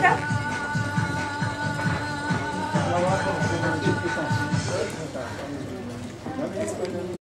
Fica.